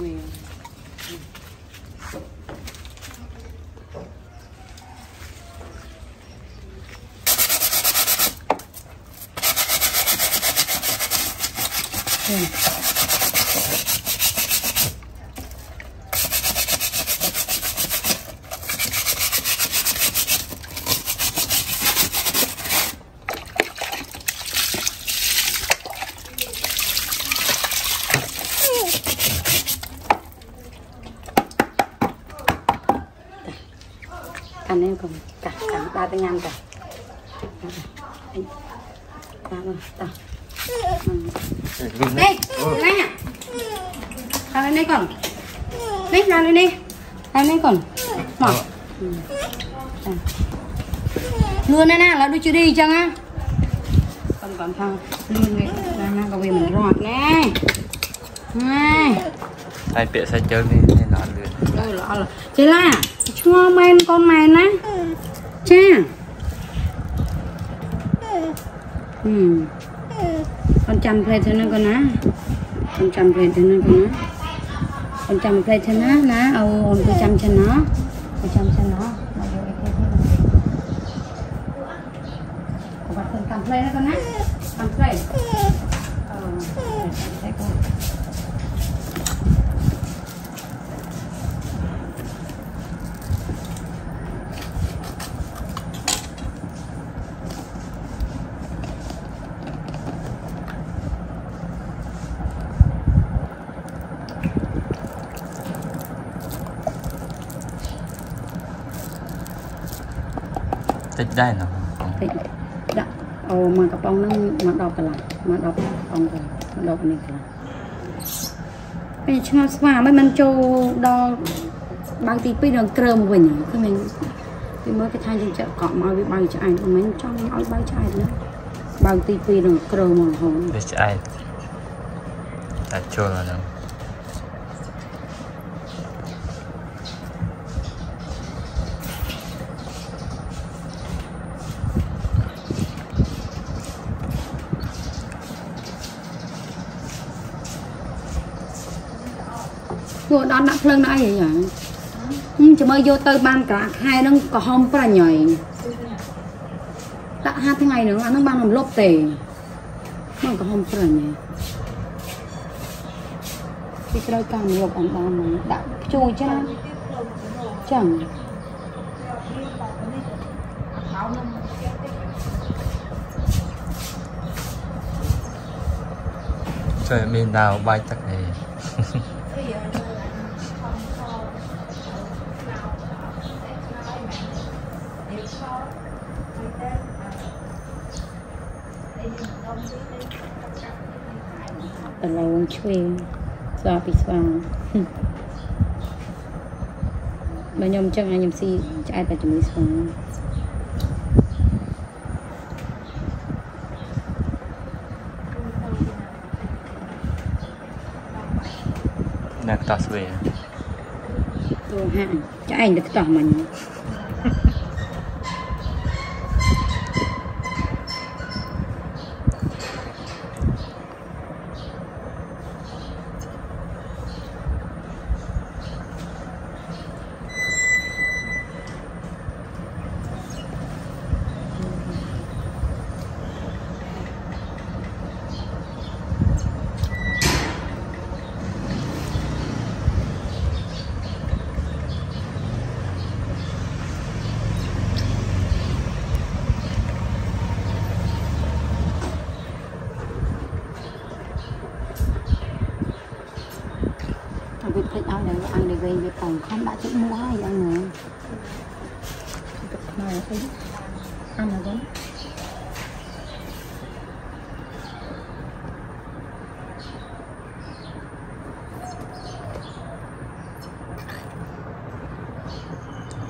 វា អានេះកុំកាស់កាស់ដាក់ទៅញ៉ាំតាតាមតោះនេះណាហើយនេះកូននេះណានេះហើយនេះកូនមកលឿនណាស់ណាឥឡូវដូចជរីអញ្ចឹងណាកូនកូនថាលឿ នវាណាណាក៏វាមិនរត់ណែណែហើយពាក្យសាច់ជើងនេះនេះណត់លឿនអើល្អល្អចេឡាឈ្មោះម៉ែនកូនម៉ែណាចាហឹមកូនចាំផ្លេតទៅណាកូនណាកូនចាំផ្លេតទៅណាកូនណាកូនចាំផ្លេតទៅណាណាអូអូនគូចាំចិនណាគូចាំចិនណាមកយកអីគេទៀតកុំបាត់កូនចាំផ្លេតណាកូនណាចាំផ្លេតអឺចាំផ្លេតកូន តិចដែរណោះតិចដាក់អូមកកំប៉ុងហ្នឹងមក10កន្លះមក10កំប៉ុងទៅមក10នេះកន្លះពេលឆ្ងល់ស្វាមិនមិនចូលដល់បើកទី2ដល់ក្រើមវិញគឺមិនពីមើលគេថាយើងចាក់កក់មកវាបើកឆ្អែតមិនចង់ឲ្យបើកឆ្អែតណាបើកទី2ដល់ក្រើមមកហូរវាឆ្អែតតែជុលអាហ្នឹង ពួកដល់ដាក់ភ្លើងដាក់អីហ៎ចាំមើលយកទៅបានកន្លះខែហ្នឹងក៏ហុំប្រាញ់ហើយដាក់5ថ្ងៃហ្នឹងអាហ្នឹងបានរំលប់ទេមកក៏ហុំប្រាញ់ហើយពីត្រូវការយកអំបានមកដាក់ខ្ជួយចឹងចឹងជួយមានដាវបាយទឹក នេះតឡងឆ្វេងស្វាពីស្វាបើខ្ញុំអញ្ចឹងឲ្យខ្ញុំស៊ីឆ្អែតតែជាមួយស្វានៅតោះស្វេទូហាក់ឆ្អែតទៅខ្ទាស់មិញ ភ្លេចឲ្យដល់អង្គនេះវិញវាកងខំដាក់ទឹកមួហើយយ៉ាងណាទឹកខ្មែរទៅអានមកវិញ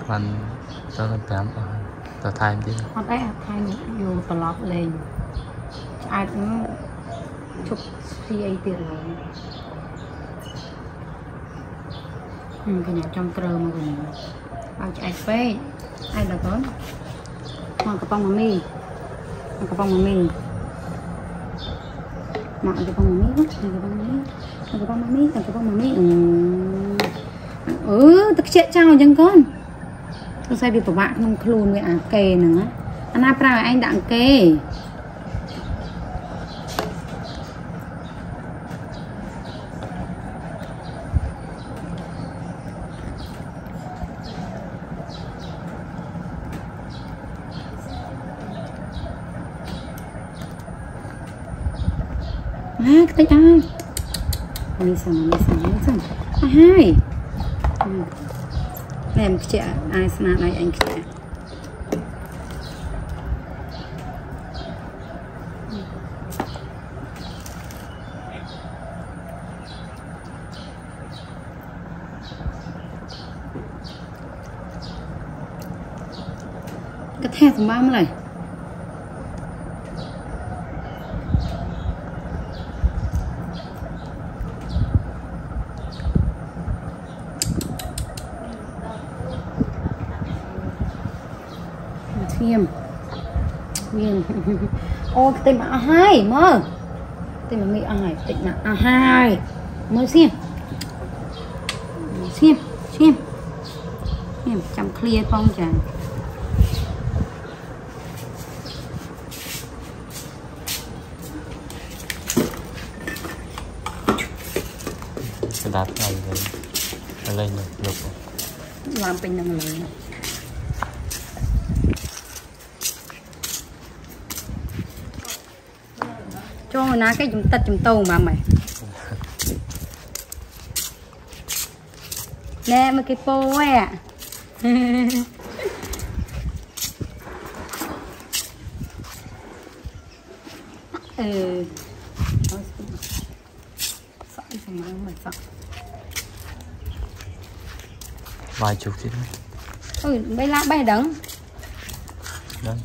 ថ្មទៅ5អស់ទៅថែមទៀតអត់អីអត់ថែមយកត្រឡប់លេងឆ្អែតហ្នឹងជប់ស៊ីអីទៀតឡើយហឹម កញ្ញាចង់ក្រើមកវិញបើឆ្អែតពេកអែតដល់កូនមកកំប៉ុងម៉ាមីមកកំប៉ុងម៉ាមីមកកំប៉ុងម៉ាមីមកកំប៉ុងម៉ាមីទឹកកប៉ាល់ម៉ាមីទឹកកប៉ាល់ម៉ាមីអឺអឺទឹកខ្ជិះចោលអញ្ចឹងកូនសរសៃវាពិបាកក្នុងខ្លួនវាអាកេហ្នឹងណាអាណាប្រើឲ្យឯងដាក់អង្គេ ណាខ្ទេចហើយនេះសិននេះសិននេះសិនអស់ហើយណែមកខ្ជិះអាយស្នាដៃឯងខ្ជិះកថាសម្បំឡើយ ឈាមមានអូខ្ទេចមកអស់ហើយមើលខ្ទេចមកមីអស់ហើយខ្ទេចណាស់អស់ហើយមើលសៀមសៀមឈាមឈាមចាំឃ្លាផងចាក្តាប់ហើយវិញឥឡូវនេះលុបឡើងពេញនឹងឡើយចូលណា គេជំតិតជំតោមកម៉ែណែមកគេពោហ៎អឺអត់សក់ស្មាំមកសក់វាយជុះទៀតណា អើបីឡាបេះដឹង ហ្នឹង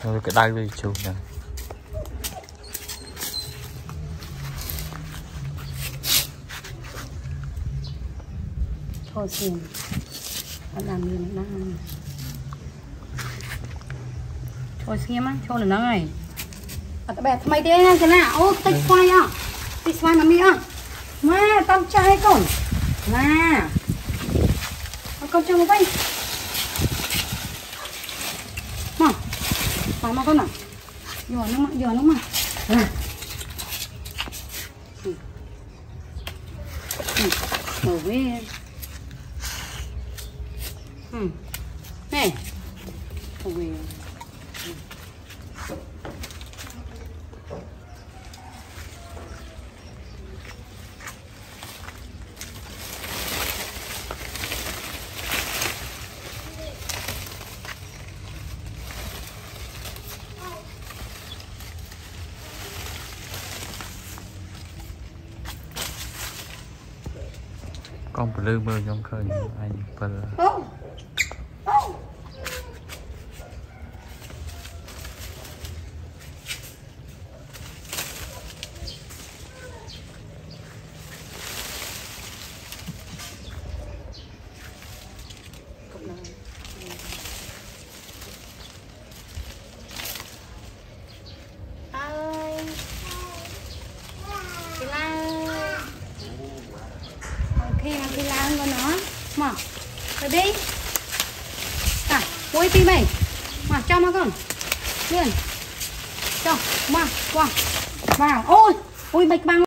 ហើយក្តៅវាជុះហ្នឹង ចូល សៀងអត់ដល់មានណាចូលស្ងៀមចូលនៅហ្នឹងហើយអត់បែថ្មីទេណាចាណាអូតិចស្វាយអស់តិចស្វាយមកមីអស់ម៉ែតាមចាស់ឲ្យកូនណាអត់កូនចាំមកវិញមកមកមកកូនមកយកហ្នឹងមកយកហ្នឹងមកណាមើលវាហឹមណែ អូវាកងពលឺមើល đi cả cuối tim mày mà, cho nó con. Liền cho, mà, qua. Vào. Ôi ôi bạch băng.